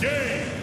Game!